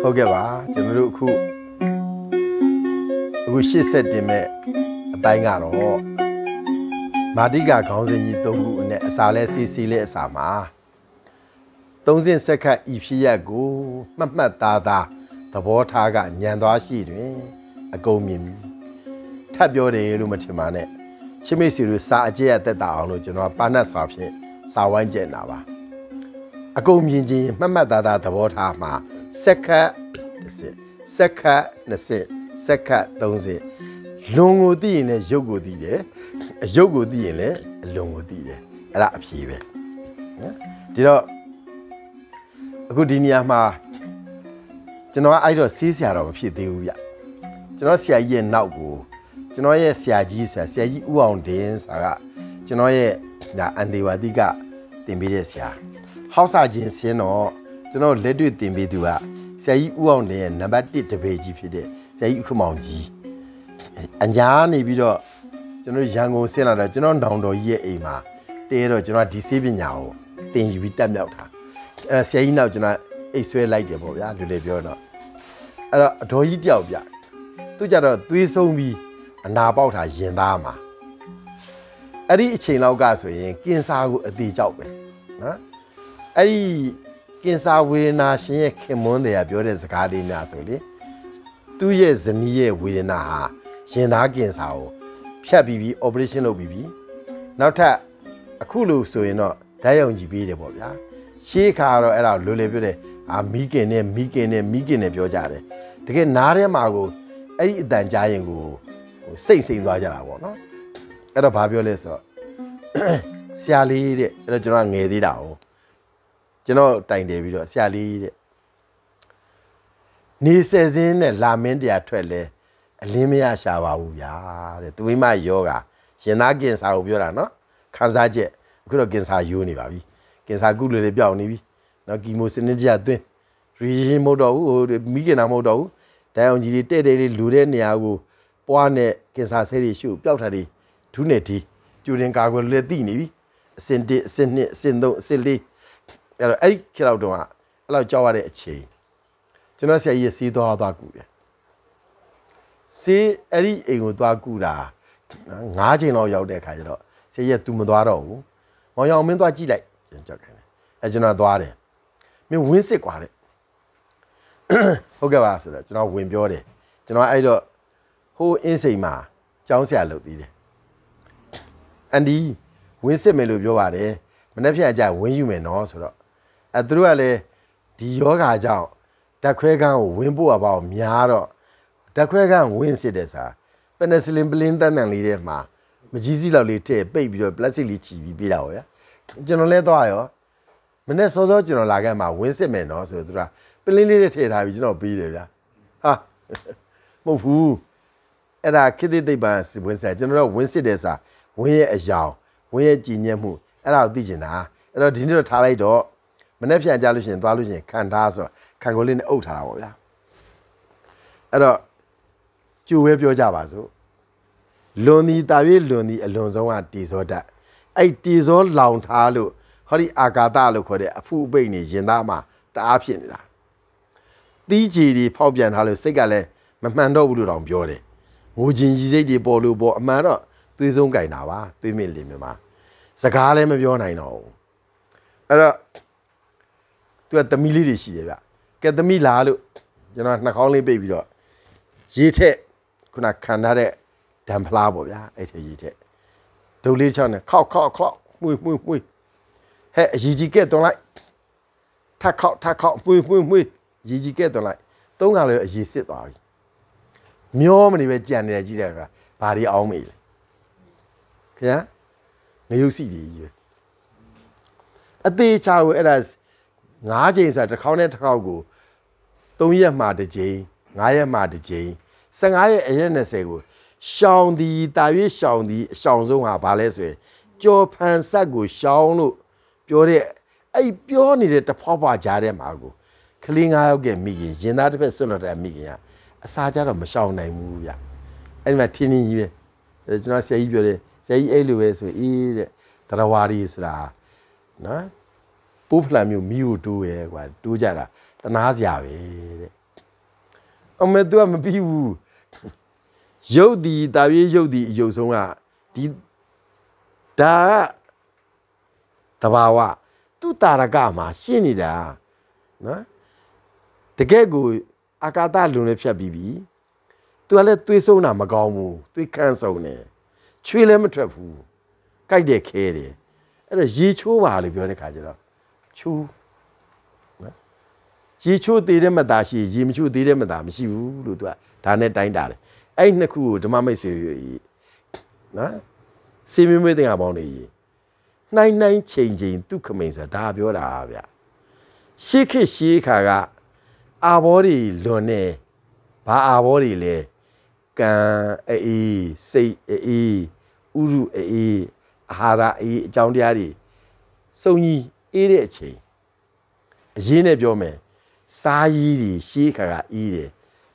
ဟုတ်ကဲ့ပါကျွန်တော်တို့အခုအခုရှေ့ဆက်တင်မဲ့အပိုင်းကတော့မာတိကာခေါင်းစဉ်ကြီး၃ခုနဲ့အစာလဲစီစီလဲအစာမှာသုံးစင်စက္ကန့်ဤဖြစ်ရက်ကိုမှတ်မှတ်သားသားသဘောထားကညံသွားရှိတွင် အကုန်မြင်ပြီထပ်ပြောတယ်လို့မထင်ပါနဲ့ချစ်မိတ်ဆွေတို့စာအကျက်အသက်တာအောင်လို့ကျွန်တော်ပါဏတ်စာဖြင့်စာဝိုင်းကျက်နာပါ အကုန်မြင်ခြင်းမှတ်မှတ်သားသားသဘောထားမှာစက္ကန့်30စက္ကန့်20စက္ကန့်30လွန်ကိုသိရင်လည်းရုပ်ကိုသိတယ်အရုပ်ကိုသိရင်လည်းအလွန်ကိုသိတယ်အဲ့ဒါအဖြေပဲနော်ဒီတော့အခုဒီနေရာမှာကျွန်တော်ကအဲ့တော့စီးဆရာတော့မဖြစ်သေးဘူးဗျကျွန်တော်ဆရာကြီးရဲ့နောက်ကိုကျွန်တော်ရဲ့ဆရာကြီးဆရာဆရာကြီးဦးအောင်ဒင်းဆိုတာကကျွန်တော်ရဲ့ဒါအန်ဒီဝါတိကတင်ပေးတဲ့ဆရာ ဟောက်စာချင်းစင်းတော့ကျွန်တော်လက်တွေ့တင်ပေးသူကဆရာကြီးဦးအောင်ဒင်းရဲ့နံပါတ်1တပည့်ကြီးဖြစ်တဲ့ဆရာကြီးဦးခမောင်ကြီးအညာနေပြီးတော့ကျွန်တော်ရန်ကုန်ဆင်းလာတော့ကျွန်တော်နောင်တော်ကြီးရဲ့အိမ်မှာတဲတော့ကျွန်တော်ဒီစေးပညာကိုတင်ယူပြီးတက်မြောက်တာအဲဆရာကြီးနောက်ကျွန်တော်အိတ်ဆွဲလိုက်တယ်ပေါ့ဗျာလူလေပြောတော့အဲ့တော့အတော်ကြီးတယောက်ဗျသူကြတော့သွေးဆုံးပြီးအနာပေါက်တာရင်သားမှာအဲ့ဒီအချိန်လောက်ကဆိုရင်ကင်ဆာကိုအသေးကြောက်ပဲနော် အဲ့ဒီကင်ဆာဝေဒနာရှင်ရဲ့ခင်မွန်းတွေကပြောတဲ့စကားလေးများဆိုလေသူ့ရဲ့ဇနီးရဲ့ဝေဒနာဟာရင်သားကင်ဆာကိုဖြတ်ပြီးပြီး operation လုပ်ပြီးပြီးနောက်ထပ်အခုလို့ဆိုရင်တော့ဓာတ်ရောင်ကြည့်ပေးတယ်ပေါ့ဗျာရှေးခါကတော့အဲ့ဒါလိုလေပြောတယ်အာမီးကင်နဲ့မီးကင်နဲ့မီးကင်နဲ့ပြောကြတယ်တကယ်နားထဲမှာကိုအဲ့ဒီအတန်ကြားရင်ကိုဟိုစိတ်စိမ်သွားကြတာပေါ့နော်အဲ့တော့ဘာပြောလဲဆိုတော့ဆရာလေးတဲ့အဲ့တော့ကျွန်တော်ငယ်သေးတာ哦 ကျွန်တော်တိုင်တယ်ပြီးတော့ဆရာလေးတဲ့နေဆယ်စင်းနဲ့လာမင်းတရားထွက်လဲအလင်းမရရှာပါဘူးဗျာတဲ့သူမိမယောဂရင်သားကင်ဆာကိုပြောတာနော်ခန်းစားချက်အခုတော့ကင်ဆာယိုးနေပါပြီကင်ဆာကုလေလေပြောင်းနေပြီနော်ကီမိုစနစ်ကြသွင်းရီရှင်မဟုတ်တော့ဘူးဟိုမိကင်နာမဟုတ်တော့ဘူးဒိုင်အောင်ကြီးတွေတဲ့တဲ့လေးလူတဲ့နေရာကိုပွားနဲ့ကင်ဆာဆဲတွေရှုပျောက်တာတွေဒုနဲ့ဒီကျူရင်ကာကွယ်လည်းတိနေပြီအစင်1အစင်2အစင်3အစင်4 အဲ့တော့အဲ့ဒီခေတ်တော့တော့အဲ့လောက်ကြောက်ရတဲ့အချိန်ကျွန်တော်ဆရာကြီးစီးသွားသွားကူတယ်စီးအဲ့ဒီအိမ်ကိုသွားကူတာ၅ချိန်လောက်ရောက်တဲ့အခါကျတော့ဆရာကြီးက तू မသွားတော့ဘူးမောင်ရောင်မင်းသွားကြည့်လိုက်ကျွန်တော်ကြောက်ခိုင်းတယ်အဲ့ကျွန်တော်သွားတယ်မင်းဝင်းစစ်กว่าတဲ့ဟုတ်ကဲ့ပါဆိုတော့ကျွန်တော်ဝင်ပြောတယ်ကျွန်တော်အဲ့တော့ဟိုးအင်းစိန်မှာကျောင်းဆရာလုပ်သေးတယ်အန်ဒီဝင်းစစ်မယ်လို့ပြောပါတယ်မနေ့ဖြန်ကြဝင်းယူမယ်နော်ဆိုတော့ အဲသူတို့ကလည်းဒီယောဂါကြောင့်ဓာတ်ခွဲခန်းကိုဝင်းဖို့အပေါင်းများတော့ဓာတ်ခွဲခန်းဝင်းစစ်တဲ့စာပနစလင်ပလင်းတန်တန်လေးထဲမှာမကြီးစီလောက်လေးထည့်ပိတ်ပြီးတော့ပလတ်စတစ်လေးချီပြီးပေးတာပေါ့ဗျာကျွန်တော်လဲသွားရောမနေ့စောစောကျွန်တော်လာခဲ့မှာဝင်းစစ်မယ်နော်ဆိုတော့သူကပလင်းလေးတွေထည့်ထားပြီးကျွန်တော်ပေးတယ်ဗျာဟာမဟုတ်ဘူးအဲ့ဒါခိတိသိပ္ပံဝင်းစစ်ကျွန်တော်တို့ဝင်းစစ်တဲ့စာဝင်းရဲ့အယောင်ဝင်းရဲ့ကြည်ညက်မှုအဲ့ဒါကိုသိချင်တာအဲ့တော့ဒီနေ့တော့ထားလိုက်တော့ မနေ့ပြန်ကြလို့ရှိရင်သွားလို့ရှိရင်ခံထားဆိုခံကိုလေးနဲ့အုပ်ထားတာပေါ့ဗျာအဲ့တော့ကျူပဲပြောကြပါစို့လွန်ဒီတာ၍လွန်ဒီအလွန်ဆုံးကတီဇောဓာတ်အဲ့တီဇောလောင်ထားလို့ဟောဒီအာကာသလို့ခေါ်တဲ့အဖုအပိတ်နေရင်သားမှာတအားဖြစ်နေတာတီးကြည်တွေဖောက်ပြန်ထားလို့စိတ်ကလည်းမမှန်တော့ဘူးလို့တောင်ပြောတယ်ငိုချင်းကြီးစိတ်တွေပေါ်လို့ပေါ်အမှန်တော့သွေးဆုံးကြိုင်တာပါသွေးမြင့်လင်းမြမှာစကားလည်းမပြောနိုင်တော့ဘူးအဲ့တော့ သူကသမီးလေးတွေရှိတယ်ဗျကဲသမီးလားလို့ကျွန်တော်နှာခေါင်းလေးပိတ်ပြီးတော့ရေထက်ခုနခံထားတဲ့ဒံဖလားပေါ့ဗျာအဲ့ထက်ရေထက်ဒုတ်လေးချောင်းနဲ့ခောက်ခောက်ခောက်မှုမှုမှုဟဲ့အကြီးကြီးကဲတွန်လိုက်ထက်ခောက်ထက်ခောက်မှုမှုမှုရီကြီးကဲတွန်လိုက်သုံးကလည်းအရေးစစ်သွားပြီမျောမနေပဲကြံနေတယ်ကြီးတယ်ကဘာဒီအောင်မေးလဲခင်ဗျာငရုတ်စီကြီးကြီးပဲအသေးချာကိုအဲ့ဒါ ၅ချိန်ဆိုတစ်ခေါက်နဲ့တစ်ခေါက်ကို၃ရက်မှတစ်ချိန်၅ရက်မှတစ်ချိန်15ရက်အရက်20ကိုရှောင်းဒီတာရွေးရှောင်းဒီအရှောင်းဆုံးဟာဘာလဲဆိုရင်ကြော်ဖန်ဆက်ကိုရှောင်းလို့ပြောတဲ့အဲ့ပြောနေတဲ့တဖွားဖွားကြားထဲမှာကိုကလေး၅ယောက်ကမိခင်ရင်သားတစ်ဖက်ဆွတ်လို့တဲ့မိခင်ကအစားကြတော့မရှောင်နိုင်ဘူးဗျအဲ့ဒီမှာထင်းထင်းကြီးပဲကျွန်တော်ဆရာကြီးပြောတယ်ဆရာကြီးအဲ့လိုပဲဆိုအေးတဲ့တရဝါရီဆိုတာနော် ပိုးဖလန်မျိုးမီကိုတိုးရဲကွာတိုးကြတာတနာစရာပဲတဲ့အမေ तू ကမပြီးဘူးရုပ်ဒီတာပြေးရုပ်ဒီအယုတ်ဆုံးကဒီဒါကတဘာဝသူ့တာရကမှာရှင်းနေတာနော်တကယ်ကိုအာကာသလွန်လည်းဖြတ်ပြီးပြီသူကလည်းသွေးဆုံးတာမကောင်းဘူးသွေးခန်းဆုံးတယ်ချွေးလည်းမထွက်ဘူးကြိုက်တယ်ခဲတယ်အဲ့တော့ရေချိုးပါလို့ပြောတဲ့ခါကျတော့ ချိုးနော်ရေချိုးသေးတဲ့မသားရှိရေမချိုးသေးတဲ့မသားမရှိဘူးလို့သူကဒါနဲ့တိုင်းတာတယ်အဲ့နှစ်ခုကိုဓမ္မမိတ်ဆွေနော်စေမင်းမေးတဲ့ငါပေါင်းနေကြီးနှိုင်းနှိုင်းချိန်ချိန်ဒုက္ခမိန်ဆိုတာဒါပြောတာဗျရှေးခေတ်ရှေးခါကအာဘောတွေလွန်နေဘာအာဘောတွေလဲကံအေးစိတ်အေးဥရုအေးအာဟာရအေးအကြောင်းတရားတွေစုံကြီး အေးတဲ့အချိန်အရင်းနဲ့ပြောမယ်စားရည်တွေရှေးခါကအေးတယ်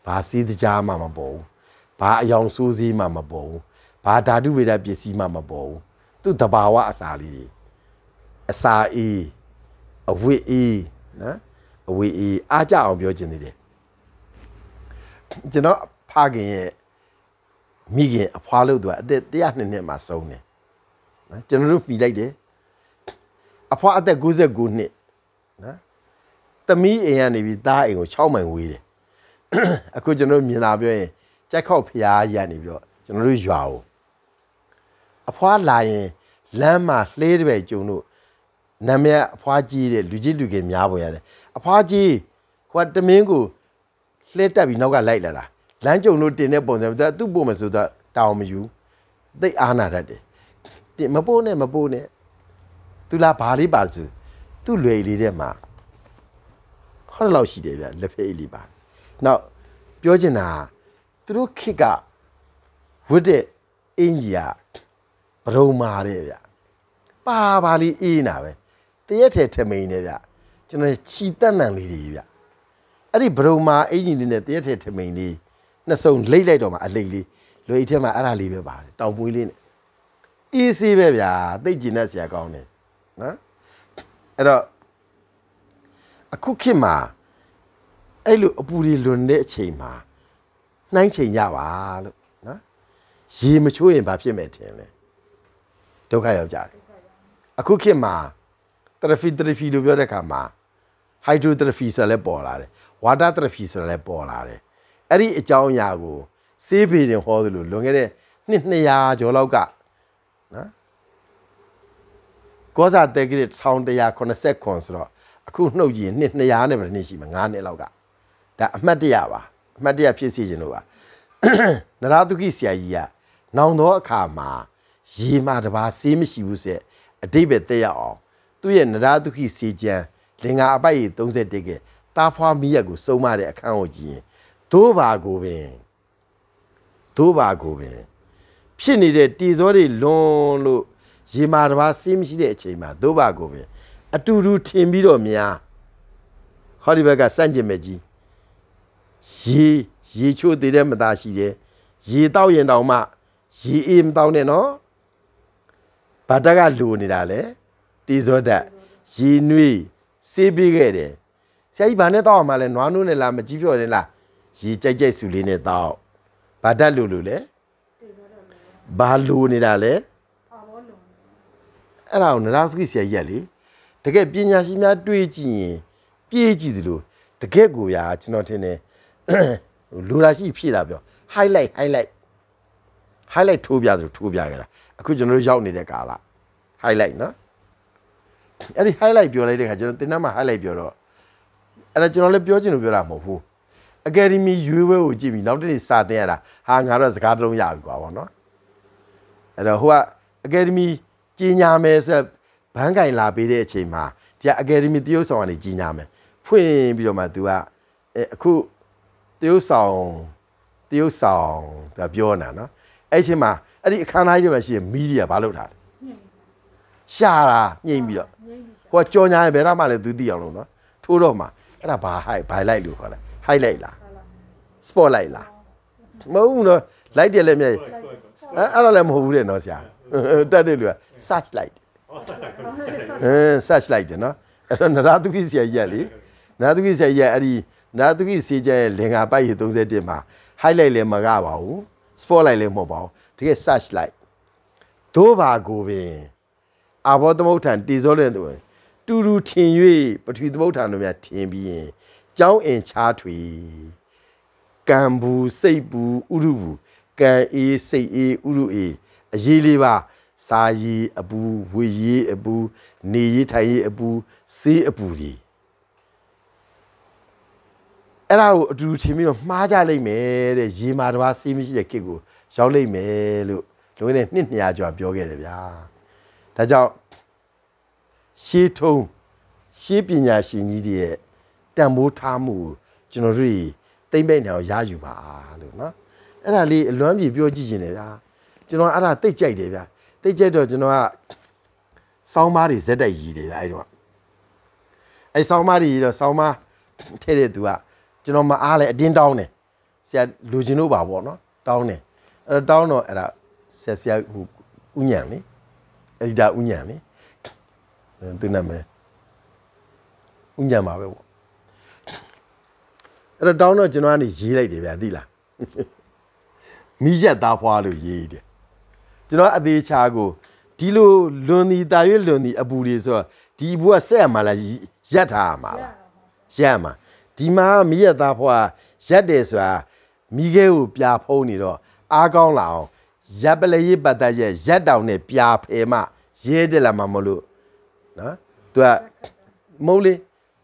ဘာစီးတကြားမှမပေါ်ဘူးဘာအယောင်ဆိုးစည်းမှမပေါ်ဘူးဘာဓာတုဝေဒပစ္စည်းမှမပေါ်ဘူးသူ့တဘာဝအစာလေးတွေအစာအေးအဝတ်အေးနော်အဝတ်အေးအားကြအောင်ပြောချင်သေးတယ်ကျွန်တော်ဖခင်ရဲ့မိခင်အဖွားလို့သူကအသက်102နှစ်မှာဆုံးတယ်နော်ကျွန်တော်တို့ပြီးလိုက်တယ် အဖွားအသက်69နှစ်နော်သမီးအိမ်ကနေပြီးသားအိမ်ကို6မိုင်ဝေးတယ်အခုကျွန်တော်တို့မြင်လာပြောရင်ကြိုက်ခောက်ဖျားရနေပြီးတော့ကျွန်တော်တို့ရွာကိုအဖွားလာရင်လမ်းမှာလှေးတဲ့ကြုံတို့နာမည်အဖွားကြီးတဲ့လူကြီးလူငယ်များပေါ်ရတယ်အဖွားကြီးဟိုတမင်းကိုလှဲတက်ပြီးနောက်ကလိုက်လာတာလမ်းကြုံတို့တင်တဲ့ပုံစံသူ့ပို့မယ်ဆိုတော့တောင်းမယူသိအားနာတတ်တယ်တင်မပိုးနဲ့မပိုးနဲ့ သူလာဘာလေးပါဆိုသူ့လွယ်လေးတဲ့မှာဟောလောက်ရှိတယ်ဗျလက်ဖက်လေးပါနောက်ပြောချင်တာသူတို့ခစ်ကဝတ်တဲ့အင်ကြီးကဘရုံမာတဲ့ဗျပါပါလေးအေးနာပဲတရက်ထဲထမိန်နေဗျကျွန်တော်ခြီတက်နံလေးတွေဗျအဲ့ဒီဘရုံမာအင်ကြီးလေးနဲ့တရက်ထဲထမိန်လေးနှစ်စုံလိမ့်လိုက်တော့မှအလိမ့်လေးလွယ်အိတ်ထဲမှာအဲ့ဒါလေးပဲပါတယ်တောင်ပွေးလေးနဲ့အေးဆေးပဲဗျာသိတ်ကျင်တဲ့ဆရာကောင်းတယ် နော်အဲ့တော့အခုခေတ်မှာအဲ့လိုအပူတွေလွန်တဲ့အချိန်မှာနှိုင်းချိန်ရပါလို့နော်ရေမချိုးရင်ဘာဖြစ်မယ်ထင်လဲဒုက္ခရောက်ကြတယ်အခုခေတ်မှာတရဖီတရဖီလို့ပြောတဲ့အခါမှာဟိုက်ဒရိုတရဖီဆိုတာလည်းပေါ်လာတယ်ဝါတာတရဖီဆိုတာလည်းပေါ်လာတယ်အဲ့ဒီအကြောင်းအရာကိုစေးပေတင်ဟောသလိုလွန်ခဲ့တဲ့နှစ်200ကျော်လောက်ကနော် ကောစာတဲကရ1180ခွန်ဆိုတော့အခုနှုတ်ကြည့်နှစ်200နဲ့ပဲနှစ်ရှိမှာ9နှစ်လောက်ကဒါအမှတ်တရပါအမှတ်တရဖြစ်စီခြင်းလို့ပါနရတုခိဆရာကြီးကနောင်တော့အခါမှာရေမာတပါစေးမရှိဘူးဆိုအတိတ်ပဲတက်ရအောင်သူ့ရဲ့နရတုခိစေချံလင်္ကာအပိုက်31ကတာဖွာမီးရက်ကိုစုံမတဲ့အခန်းကိုကြည့်ရင်ဒိုးပါကိုပင်ဒိုးပါကိုပင်ဖြစ်နေတဲ့တီစောတွေလွန်လို့ ရေမာတပါစေးမရှိတဲ့အချိန်မှာဒိုးပါကိုပင်အတူတူထင်ပြီးတော့များဟောဒီဘက်ကစန့်ကျင်မဲ့ကြီးရေရေချိုးသေးတဲ့မသားရှိတယ်ရေတောက်ရင်တောင်မှရေအေးမတောက်နဲ့နော်ဘာတက်ကလူနေတာလေတီဇောဓာတ်ရေနွေးစေးပေးခဲ့တယ်ဆရာကြီးဘာနဲ့တောက်အောင်မလဲနွားနိုးနဲ့လားမကြီးပြော့နဲ့လားရေကြိုက်ကြိုက်စုလေးနဲ့တောက်ဘာတတ်လူလူလဲဘာလူနေတာလဲ အဲ့ဒါကိုနရာသကိဆရာကြီးကလေတကယ်ပညာရှိများတွေးကြည့်ရင်ပြေးကြည့်သလိုတကယ်ကိုရာကျွန်တော်ထင်တယ်လူရာရှိဖြည့်တာပြော highlight highlight highlight ထိုးပြသလိုထိုးပြကြတာအခုကျွန်တော်တို့ရောက်နေတဲ့ကာလ highlight နော်အဲ့ဒီ highlight ပြောလိုက်တဲ့ခါကျွန်တော်တင်တန်းမှာ highlight ပြောတော့အဲ့ဒါကျွန်တော်လည်းပြောချင်လို့ပြောတာမဟုတ်ဘူး academy ရွေးပွဲကိုကြည့်ပြီးနောက်တစ်နေ့စာသင်ရတာဟာငါတော့စကားတစ်လုံးရပြီကွာဗောနော်အဲ့တော့ဟိုက academy ကြီး ညာမယ်ဆိုဘန်းကင်လာပေးတဲ့အချိန်မှာဒီ academy တရုတ်ဆောင်ကနေကြီးညာမယ်ဖွင့်ပြီးတော့မှ तू ကအခုတရုတ်ဆောင်တရုတ်ဆောင်ဒါပြောနေတာနော်အဲ့အချိန်မှာအဲ့ဒီအခမ်းအနားကြီးမှာရှိတဲ့မီဒီယာဘာလုပ်ထားလဲရှာတာညှိပြီးတော့ဟိုကကြော်ညာရင်ဘယ်တော့မှလည်း तू သိအောင်လို့နော်ထိုးတော့မှအဲ့ဒါဘာ high ဘိုင်လိုက်လို့ခေါ်လဲ highlight လား spotlight လားမဟုတ်ဘူးနော် light တယ်လည်းမြဲအဲ့အဲ့တော့လည်းမဟုတ်ဘူးတဲ့နော်ဆရာ တက်တယ်လူက search light အဲ search light တယ်နော်အဲ့တော့နရသုခိဆရာကြီးကလေနရသုခိဆရာကြီးကအဲ့ဒီနရသုခိစေကျရဲ့လင်္ကာပိုက်ရ31မှာ highlight လည်းမကပါဘူး spotlight လည်းမဟုတ်ပါဘူးတကယ် search light ဒိုးပါကိုပင်အာဘောသမုဋ္ဌံတည်စောတဲ့သူတူတူထင်၍ပထဝီသမုဋ္ဌံတို့များထင်ပြီးရင်ကြောင်းအင်ချားထွေကံဘူးစိတ်ဘူးဥရုဘူးကံအေးစိတ်အေးဥရုအေး အရေးလေးပါစာရီအပူဝေရီအပူနေရီထိုင်ရီအပူစေးအပူကြီးအဲ့ဒါကိုအတူတူထင်ပြီးတော့မှားကြလိမ့်မယ်တဲ့ရေမာတစ်ပါးစေးမရှိတဲ့ကိတ်ကိုရောက်လိမ့်မယ်လို့လုံးဝနဲ့နှစ်200ကျော်ပြောခဲ့တယ်ဗျာဒါကြောင့်ရှေးထုံးရှေးပညာရှင်ကြီးတွေရဲ့တန်ဖိုးထားမှုကိုကျွန်တော်တို့သိမ့်ပိတ်နေအောင်ရယူပါလို့နော်အဲ့ဒါလေးအလွမ်းပြေပြောကြည့်ရှင်တယ်ဗျာ ကျွန်တော်အဲ့ဒါတိတ်ကြိုက်တယ်ဗျာတိတ်ကြိုက်တော့ကျွန်တော်ကစောင်းမားတွေဇက်တိုက်ရည်တယ်ဗျာအဲ့တော့အဲ့စောင်းမားတွေရတော့စောင်းမားထဲတဲ့သူကကျွန်တော်မအားလဲအတင်းတောင်းတယ်ဆရာလူချင်းတို့ပါပေါ့နော်တောင်းတယ်အဲ့တော့တောင်းတော့အဲ့ဒါဆရာဆရာဟိုဥညံလေအဲ့ဒီဒါဥညံလေသူနာမည်ဥညံပါပဲပေါ့အဲ့တော့တောင်းတော့ကျွန်တော်ကနေရေးလိုက်တယ်ဗျာသိလားမိရက်သားဖွားလို့ရေးတယ် ကျွန်တော်အသေးချာကိုဒီလိုလွန်ဒီတာရွေ့လွန်ဒီအပူတွေဆိုတော့ဒီအပူကဆက်ရမှာလားရက်ထားရမှာလားရက်မှာဒီမှာမိရက်သားဖွားရက်တယ်ဆိုတာမိခဲကိုပြာဖုံးနေတော့အားကောင်းလာအောင်ရက်ပလေရေးပတ်သက်ရဲ့ရက်တောင်နဲ့ပြာဖယ်မှရဲတယ်လာမှာမလို့နော်သူကမဟုတ်လေ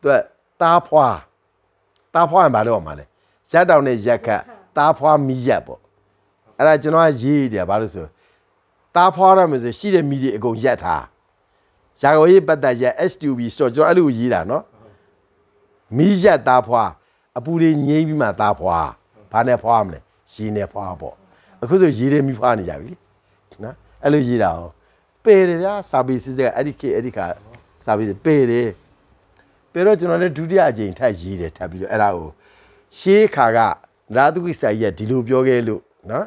သူကသားဖွားသားဖွားရင်ဘာလို့ရမှာလဲရက်တောင်နဲ့ရက်ခတ်သားဖွားမိရက်ပေါ့အဲ့ဒါကျွန်တော်ကရေးတယ်ဘာလို့ဆို သားဖွားရမယ်ဆိုရှိတဲ့မိတွေအကုန်ရက်ထားရာဂဝေးပတ်သက်ရက် S2B store ကျွန်တော်အဲ့လိုရေးတာနော်မိရက်သားဖွားအပူတွေငိမ့်ပြီးမှသားဖွားဘာနဲ့ဖွားမလဲရေနဲ့ဖွားပေါ့အခုဆိုရေတွေမိဖွားနေကြပြီနော်အဲ့လိုရေးတာဟောပေတယ်ဗျာစာပေစစ်စကအဲ့ဒီခေအဲ့ဒီခါစာပေပေတယ်ပေတော့ကျွန်တော်လည်းဒုတိယအကြိမ်ထပ်ရေးတယ်ထပ်ပြီးတော့အဲ့ဒါကိုရှေးခါကရာသုကိစာကြီးကဒီလိုပြောခဲ့လို့နော်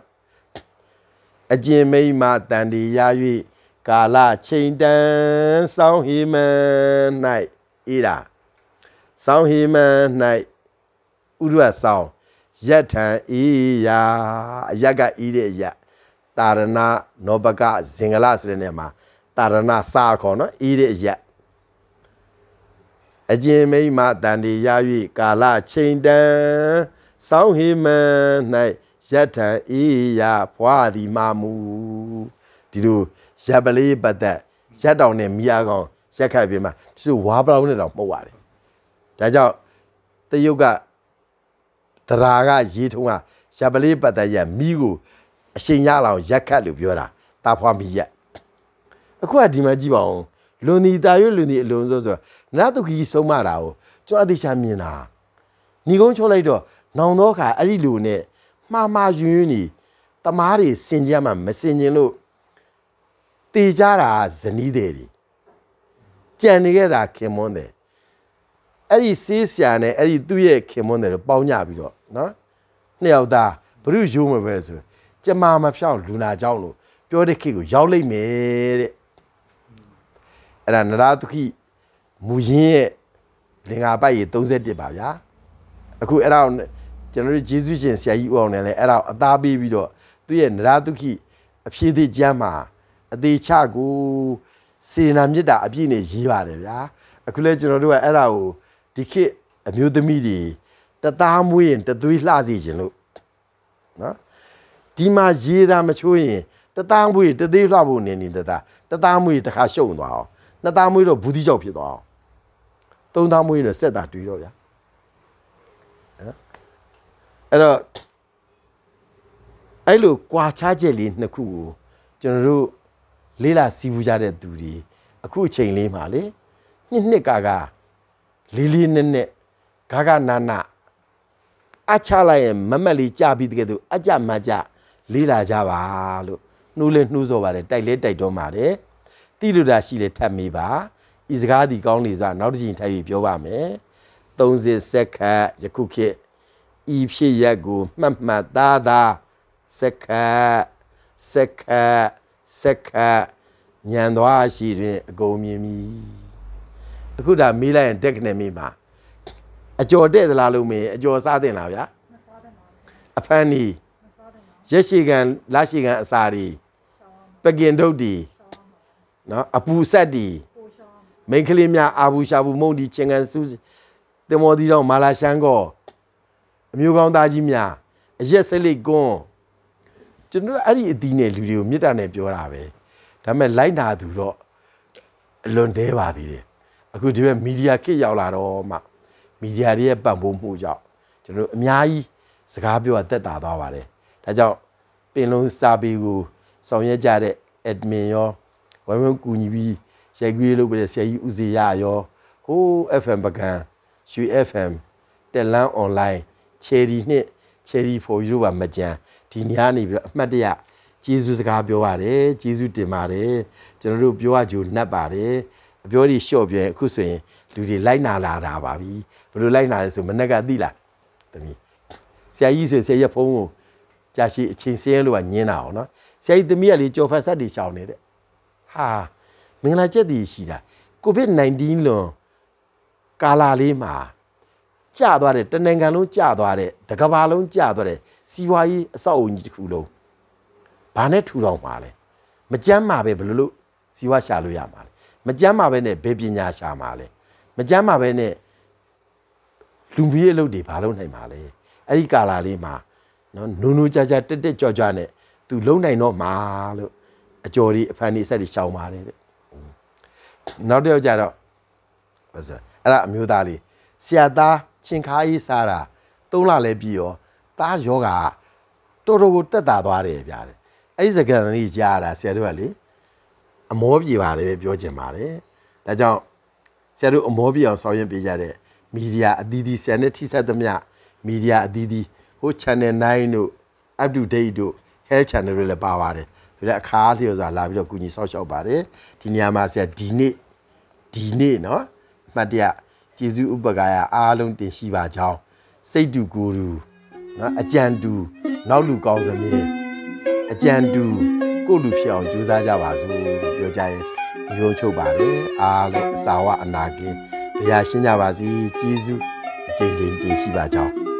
အကျင်မိမ့်မှတန်တီရ၍ကာလချိန်တန်စောင်းဟိမန်၌အေးတာစောင်းဟိမန်၌ဥရဝဆောင်းယက်ထံအေးယာအယက်ကအေးတဲ့အယက်တာရဏနောဘကဇင်္ဂလဆိုတဲ့နေရာမှာတာရဏစာခေါ်နော်အေးတဲ့အယက်အကျင်မိမ့်မှတန်တီရ၍ကာလချိန်တန်စောင်းဟိမန်၌ ယက်ထံအေးယာဖွာသည်မာမူဒီလိုရပ်ပလေးပတ်သက်ရက်တောင်နဲ့မိအားကောင်ရက်ခတ်ပြမှာသူဝါပလောင်နဲ့တောင်မှုတ်ရတယ်ဒါကြောင့်တရုတ်ကတရာကရေးထုံးကရပ်ပလေးပတ်သက်ရက်မိကိုအရှင်ရလောင်ရက်ခတ်လို့ပြောတာတာဖွာမိရက်အခုကဒီမှာကြည့်ပါဦးလွန်ဒီတာရွလွန်ဒီအလုံးစုံဆိုနတ်တုခီဆုံးမတာကိုကျွန်တော်အတိချာမြင်တာညီကုန်းချုပ်လိုက်တော့နောင်တော့ခါအဲ့ဒီလူနဲ့ မှားမှားယွန်းယွန်းနေတမားတွေစင်ကြမှာမစင်ကျင်လို့တေကြတာဇနီးတယ်တွေကြံနေခဲ့တာခင်မွန်းတယ်အဲ့ဒီဆေးဆရာနဲ့အဲ့ဒီသူ့ရဲ့ခင်မွန်းတယ်ကိုပေါင်းကြပြီးတော့နော်နှစ်ယောက်သားဘုရုရိုးမပဲဆိုကျမမဖြောင်းလူနာเจ้าလို့ပြောတဲ့ခေတ်ကိုရောက်လိုက်မယ်တဲ့အဲ့ဒါနရာတုခိမူရင်းရဲ့လင်္ကာပိုက်ရေ31ပါဗျာအခုအဲ့ဒါ ကျွန်တော်တို့ဂျေဇုရှင်ဆရာကြီးဦးအောင်နဲ့လည်းအဲ့ဒါအသားပေးပြီးတော့သူ့ရဲ့နရာတုခိအဖြည့်သေးကျမ်းမှာအသေးချကိုစေနာမြစ်တာအပြည့်နဲ့ရေးပါတယ်ဗျာအခုလဲကျွန်တော်တို့ကအဲ့ဒါကိုဒီခေတ်အမျိုးသမီးတွေတသားမွေးရင်တသွေးလှစေခြင်းလို့နော်ဒီမှာရေးတာမချိုးရင်တသားမွေးတသေးလှဖို့နေနေတသားတသားမွေးတစ်ခါရှုံသွားအောင်နှစ်သားမွေးတော့ဘူးတိကြောက်ဖြစ်သွားအောင်သုံးသားမွေးတော့ဆက်တာတွေ့တော့ဗျာ အဲ့တော့အဲ့လိုကွာခြားချက်လေးနှစ်ခုကိုကျွန်တော်တို့လေးလာစီးပူးကြတဲ့သူတွေအခုအချိန်လေးမှာလေနှစ်နှစ်ကာကလေးလေးနက်နက်ဂဂနာနာအချလိုက်ရင်မမက်လေးကြပြီးတကယ်သူအကြမကြလေးလာကြပါလို့နှိုးလဲနှိုးစောပါတယ်တိုက်လဲတိုက်တော့ပါတယ်တိလူတာရှိလဲထပ်မေးပါဤစကားဒီကောင်းနေစားနောက်တစ်ချိန်ထိုက်ပြီးပြောပါမယ်30စက္ကန့်ယခုခေတ် ဤဖြစ်ရက်ကိုမှတ်မှတ်သားသားစက္ကန့်စက္ကန့်စက္ကညံသွားရှိတွင်အကုန်မြင်မီအခုဒါမေးလိုက်ရင်တက်ကနေမေးပါအကျော်တဲ့သလားလို့မေးအကျော်စားတင်လားဗျာအဖမ်းနီရက်ရှိကန်လရှိကန်အစာဒီပကင်ဒုတ်ဒီနော်အပူဆက်ဒီမိန်းကလေးများအာဘူးရှာဘူးမုံဒီချင်းကန်စုတင်မော်ဒီတော့မာလာရှန်ကော အမျိုးကောင်းသားကြီးများအရက်ဆက်လိတ်ကွန်းကျွန်တော်အဲ့ဒီအတီးနဲ့လူတွေကိုမေတ္တာနဲ့ပြောတာပဲဒါပေမဲ့လိုက်နာသူတော့အလွန်တဲပါသေးတယ်အခုဒီဘက်မီဒီယာခေတ်ရောက်လာတော့မှမီဒီယာတွေရဲ့ပံ့ပိုးမှုကြောင့်ကျွန်တော်တို့အများကြီးစကားပြောတာတက်တာသွားပါတယ်ဒါကြောင့်ပင်လုံးစာပေကိုဆောင်ရွက်ကြတဲ့ admin ရောဝိုင်းဝန်းကူညီပြီးရိုက်ကူးရေးလုပ်ပေးတဲ့ဆရာကြီးဦးစီရရောဟိုး FM ပကံရွှေ FM တက်လန်း online cherry နှင့် cherry for you ပါမကြံဒီနေရာနေပြီးတော့အမှတ်တရကျေးဇူးစကားပြောပါတယ်ကျေးဇူးတင်ပါတယ်ကျွန်တော်တို့ပြောရကြိုနှက်ပါတယ်အပြောဒီရှော့ပြဲအခုဆိုရင်လူတွေလိုက်နာလာတာပါပြီဘယ်လိုလိုက်နာလဲဆိုမနေ့ကသိလားတမီးဆရာကြီးဆိုဆရာကြီးဖုန်းကိုကြာရှိအချိန်စင်းလို့ကညင်းတာအောင်နော်ဆရာကြီးတမီးကလေကြော်ဖတ်ဆက်တွေရှောင်နေတဲ့ဟာမင်္ဂလာချက်တည်ရှိတာကိုဗစ် -19 လွန်ကာလာလေးမှာ ကျသွားတဲ့တနင်္ဂနွေလုံးကျသွားတဲ့တကဘာလုံးကျသွားတဲ့စီဝါကြီးအဆောက်အုံကြီးတစ်ခုလုံးဘာနဲ့ထူထောင်မှာလဲမကြမ်းမှာပဲဘယ်လိုလုပ်စီဝါရှာလို့ရမှာလဲမကြမ်းမှာပဲနဲ့ဘယ်ပညာရှာမှာလဲမကြမ်းမှာပဲနဲ့လူမီးရဲ့အလုပ်တွေဘာလုပ်နိုင်မှာလဲအဲ့ဒီကာလာလေးမှာနော်နူနူကြကြတက်တက်ကြွကြွနဲ့သူလုံနိုင်တော့မှာလို့အကျော်ဒီအဖန်ဒီဆက်တွေရှောင်ပါတယ်တဲ့နောက်တစ်ယောက်ကြတော့ဘာဆိုအဲ့ဒါအမျိုးသားလေးဆရာသား ချင်းခါကြီးစားတာသုံးလလဲပြီးရောသားယောဂါတော်တော်ကိုတက်တာသွားတယ်ဗျာတဲ့အဲ့ဒီစကန်လေးကြားတာဆရာတို့ကလေအမောပြေပါတယ်ပဲပြောချင်ပါတယ်ဒါကြောင့်ဆရာတို့အမောပြေအောင်ဆောင်ရွက်ပေးကြတဲ့မီဒီယာအသီးသီးဆရာနဲ့ထိဆက်သမျှမီဒီယာအသီးသီးဟို channel 9တို့ up to date တို့ health channel တွေလည်းပါပါတယ်ဒါလည်းအခါလျော်စွာလာပြီးတော့ကူညီဆောက်ရှောက်ပါတယ်ဒီနေရာမှာဆရာဒီနေ့ဒီနေ့เนาะအမှတ်တရ ကျေးဇူးဥပက္ခာရအားလုံးတင်ရှိပါကြောင်းစိတ်တူကိုယ်တူနော်အကြံတူနောက်လူကောင်းစမင်းအကြံတူကိုလူဖြစ်အောင်ကြိုးစားကြပါစို့လို့ပြောကြရင်ဒီလိုချုပ်ပါတယ်အားလုံးအစာဝအနာကင်းဘုရားရှင်းကြပါစီကျေးဇူးအကျဉ်းချင်းတင်ရှိပါကြောင်း